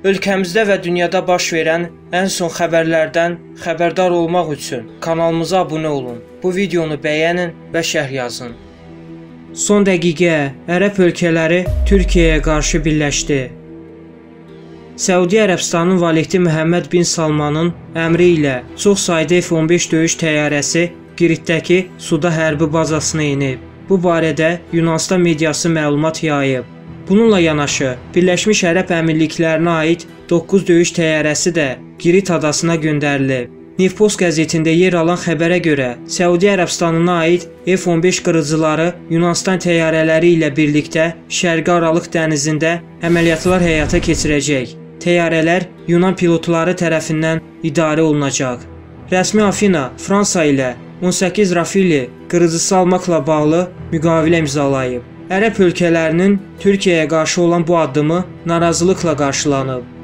Ölkəmizdə və dünyada baş verən ən son xəbərlərdən xəbərdar olmaq üçün kanalımıza abunə olun. Bu videonu bəyənin və şərh yazın. Son dəqiqə Ərəb ölkələri Türkiyəyə qarşı birləşdi. Səudiyyə Ərəbistanının valehti Məhəmməd bin Salmanın əmri ilə çox sayda F-15 döyüş təyyarəsi Giritdəki suda hərbi bazasına enib. Bu barədə Yunanistan mediası məlumat yayıb. Bununla yanaşı, Birləşmiş Ərəb Əmirliklərinə aid 9 döyüş təyyarəsi də Girit adasına göndərilib. Newpost qəzetində yer alan xəbərə görə, Səudiyyə Ərəbistanına aid F-15 qırıcıları Yunanistan təyyarələri ilə birlikdə Şərqi Aralıq dənizində əməliyyatlar həyata keçirəcək. Təyyarələr Yunan pilotları tərəfindən idarə olunacaq. Rəsmi Afina Fransa ilə 18 Rafili qırıcısı almaqla bağlı müqavilə imzalayıb. Ərəb ölkələrinin Türkiyəyə qarşı olan bu addımı narazılıqla qarşılanıb.